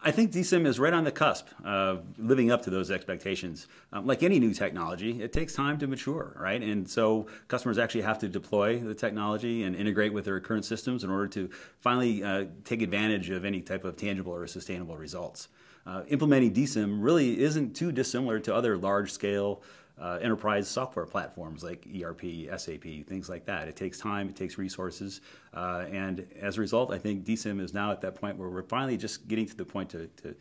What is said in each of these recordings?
I think DCIM is right on the cusp of living up to those expectations. Um, like any new technology, it takes time to mature, right? And so customers actually have to deploy the technology and integrate with their current systems in order to finally uh, take advantage of any type of tangible or sustainable results. Uh, implementing DCIM really isn't too dissimilar to other large scale uh, enterprise software platforms like ERP, SAP, things like that. It takes time, it takes resources, uh, and as a result, I think DCIM is now at that point where we're finally just getting to the point to, to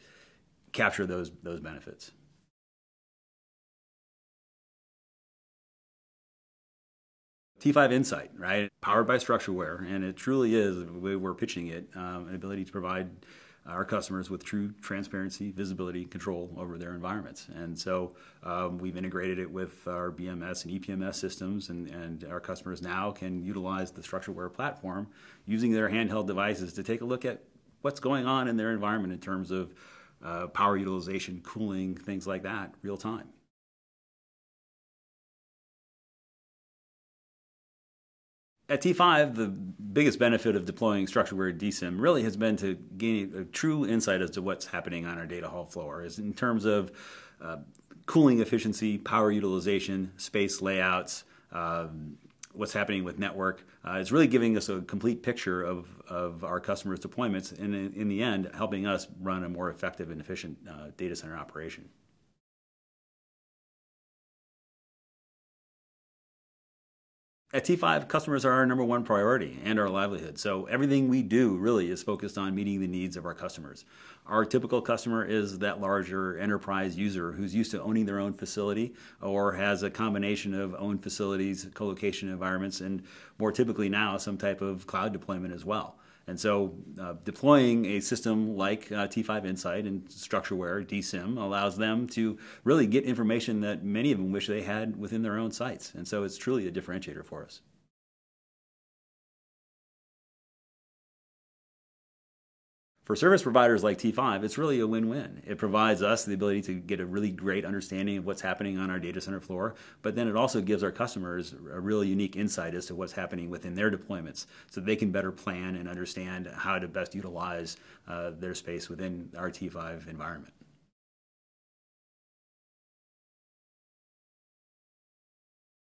capture those those benefits. T5 Insight, right? Powered by StruxureWare, and it truly is the way we're pitching it, um, an ability to provide our customers with true transparency, visibility, control over their environments. And so um, we've integrated it with our BMS and EPMS systems, and, and our customers now can utilize the StruxureWare platform using their handheld devices to take a look at what's going on in their environment in terms of uh, power utilization, cooling, things like that, real time. At T5, the biggest benefit of deploying StruxureWare DCIM really has been to gain a true insight as to what's happening on our data hall floor, is in terms of uh, cooling efficiency, power utilization, space layouts, um, what's happening with network. Uh, it's really giving us a complete picture of, of our customers' deployments and in, in the end helping us run a more effective and efficient uh, data center operation. At T5, customers are our number one priority and our livelihood. So everything we do really is focused on meeting the needs of our customers. Our typical customer is that larger enterprise user who's used to owning their own facility or has a combination of owned facilities, co-location environments, and more typically now some type of cloud deployment as well. And so uh, deploying a system like uh, T5 Insight and StruxureWare, DCIM, allows them to really get information that many of them wish they had within their own sites. And so it's truly a differentiator for us. For service providers like T5, it's really a win-win. It provides us the ability to get a really great understanding of what's happening on our data center floor, but then it also gives our customers a really unique insight as to what's happening within their deployments so they can better plan and understand how to best utilize uh, their space within our T5 environment.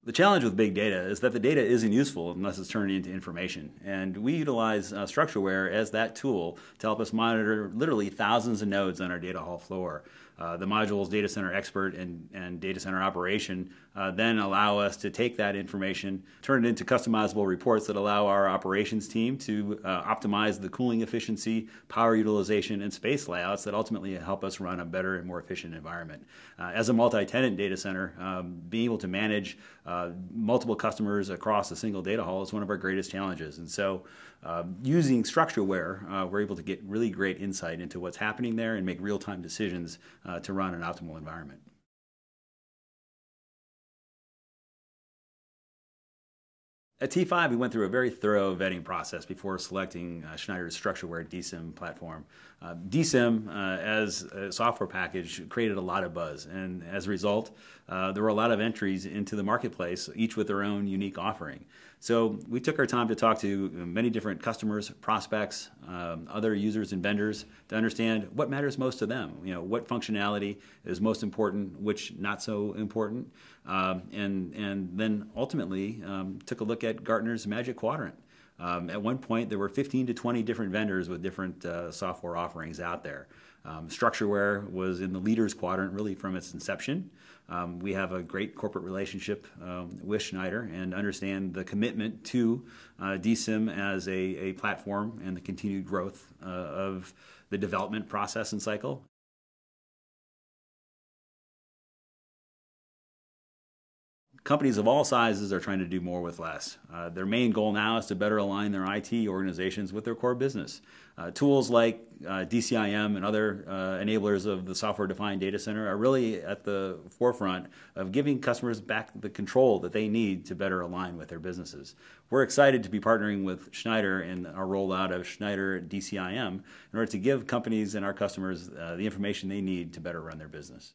The challenge with big data is that the data isn't useful unless it's turned into information. And we utilize uh, StruxureWare as that tool to help us monitor literally thousands of nodes on our data hall floor. Uh, the modules data center expert and, and data center operation uh, then allow us to take that information, turn it into customizable reports that allow our operations team to uh, optimize the cooling efficiency, power utilization, and space layouts that ultimately help us run a better and more efficient environment. Uh, as a multi-tenant data center, um, being able to manage uh, multiple customers across a single data hall is one of our greatest challenges. And so using StruxureWare, we're able to get really great insight into what's happening there and make real-time decisions uh, to run an optimal environment. At T5, we went through a very thorough vetting process before selecting uh, Schneider's StruxureWare DCIM platform. Uh, DCIM, uh, as a software package, created a lot of buzz, and as a result, uh, there were a lot of entries into the marketplace, each with their own unique offering. So we took our time to talk to many different customers, prospects, um, other users and vendors to understand what matters most to them. You know, what functionality is most important, which not so important, um, and and then ultimately um, took a look at Gartner's Magic Quadrant. Um, at one point, there were 15 to 20 different vendors with different uh, software offerings out there. Um, StruxureWare was in the leaders quadrant really from its inception. Um, we have a great corporate relationship um, with Schneider and understand the commitment to uh, DCIM as a, a, platform and the continued growth uh, of the development process and cycle. Companies of all sizes are trying to do more with less. Uh, their main goal now is to better align their IT organizations with their core business. Uh, tools like uh, DCIM and other uh, enablers of the software-defined data center are really at the forefront of giving customers back the control that they need to better align with their businesses. We're excited to be partnering with Schneider in our rollout of Schneider DCIM in order to give companies and our customers uh, the information they need to better run their business.